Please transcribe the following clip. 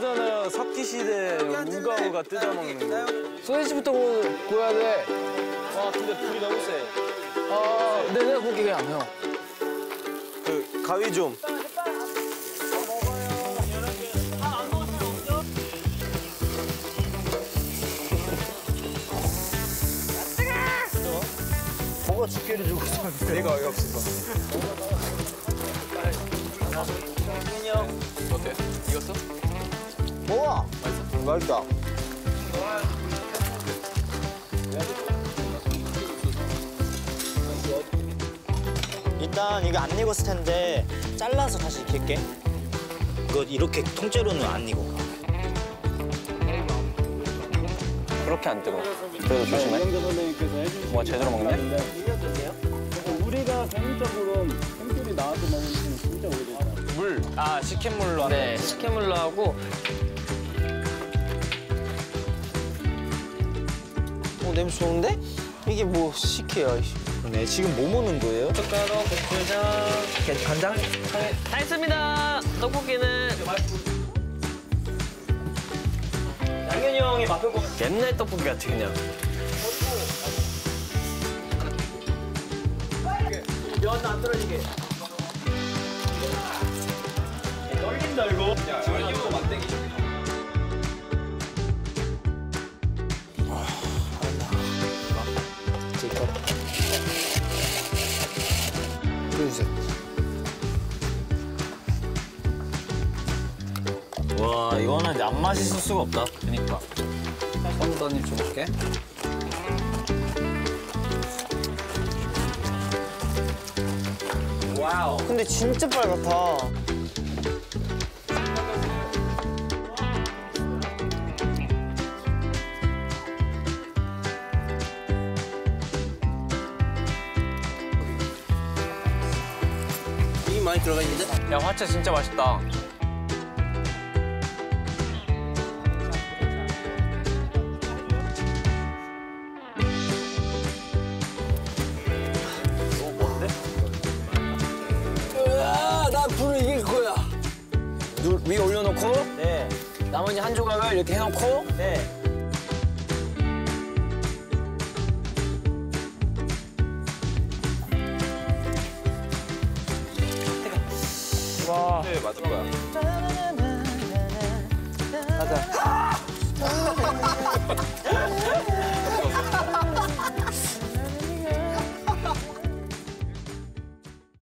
쿠키 시대에 우가우가 뜯어먹는 거. 소세지부터 구- 구워야 돼. 와 근데 불이 너무 세. 아, 네, 내가 구울게 그냥 형. 그 가위 좀. 뭐가 집게를 주고 있었는데. 내가 어이없어. 어때? 익었어? 먹어. 맛있다. 일단 이거 안 익었을 텐데 잘라서 다시 익힐게. 이거 이렇게 통째로는 안 익어. 그렇게 안 뜨거. 그래도 조심해. 뭐 제대로 먹네? 우리가 개인적으로 생귤이 나와서 먹는 건 진짜 오래됐다. 물. 아, 식혜물로 네, 식혜물로 하고 어 냄새 좋은데? 이게 뭐 식혜야. 네 지금 뭐 먹는 거예요? 젓가락, 고추장 간장? 다 했습니다. 떡볶이는 양현이 형이 맡을 거. 옛날 떡볶이 같아 그냥. 면 안 떨어지게. 와 이거는 안 맛있을 수가 없다. 그니까. 선더님 줘볼게. 근데 진짜 빨갛다. 많이 들어가 있는데? 야, 화채 진짜 맛있다. 으아, 나 불을 이길 거야. 눌 위에 올려놓고 네. 나머지 한 조각을 이렇게 해놓고 네. 와 네 맞을 거야. 가자.